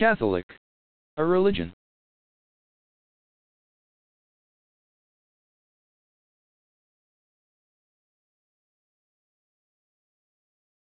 Catholic. A religion.